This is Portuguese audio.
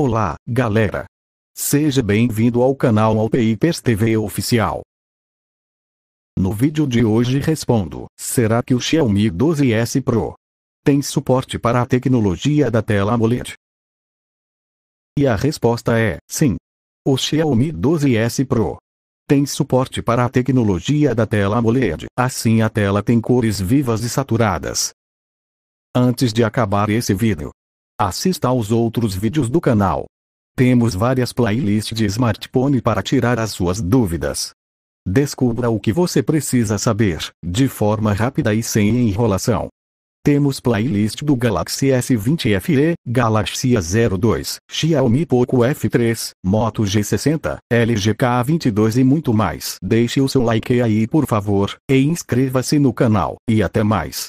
Olá, galera! Seja bem-vindo ao canal Alpeipers TV Oficial. No vídeo de hoje respondo, será que o Xiaomi 12S Pro tem suporte para a tecnologia da tela AMOLED? E a resposta é, sim. O Xiaomi 12S Pro tem suporte para a tecnologia da tela AMOLED, assim a tela tem cores vivas e saturadas. Antes de acabar esse vídeo, assista aos outros vídeos do canal. Temos várias playlists de smartphone para tirar as suas dúvidas. Descubra o que você precisa saber, de forma rápida e sem enrolação. Temos playlist do Galaxy S20 FE, Galaxy A02, Xiaomi Poco F3, Moto G60, LG K22 e muito mais. Deixe o seu like aí por favor, e inscreva-se no canal, e até mais.